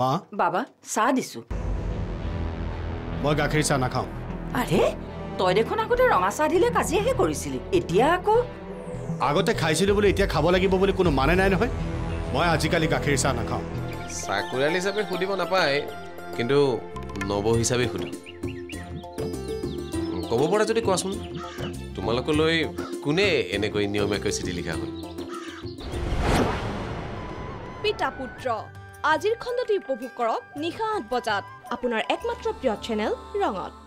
মা বাবা চাহ দিছো মই গাখীৰ চাহ নাখাওঁ আৰে তই দেখোন আগতে ৰঙা চাহ দিলে কাজিয়াহে কৰিছিলি। এতিয়া আকৌ? আগতে খাইছিলোঁ বুলি এতিয়া খাব লাগিব বুলি কোনো মানে নাই নহয়। মই আজিকালি গাখীৰ চাহ নাখাওঁ। চাকৰিয়াল হিচাপে সুধিব নাপায় কিন্তু নৱ হিচাপে সুধো ক'ব পৰা যদি কোৱাচোন তোমালোকলৈ কোনে এনেকৈ নিয়মীয়াকৈ চিঠি লিখা হ'ল? পিতা পুত্ৰ আজিৰ খণ্ডটি উপভোগ কৰক নিশা আঠ বজাত। আপোনাৰ একমাত্ৰ প্ৰিয় চেনেল ৰঙত।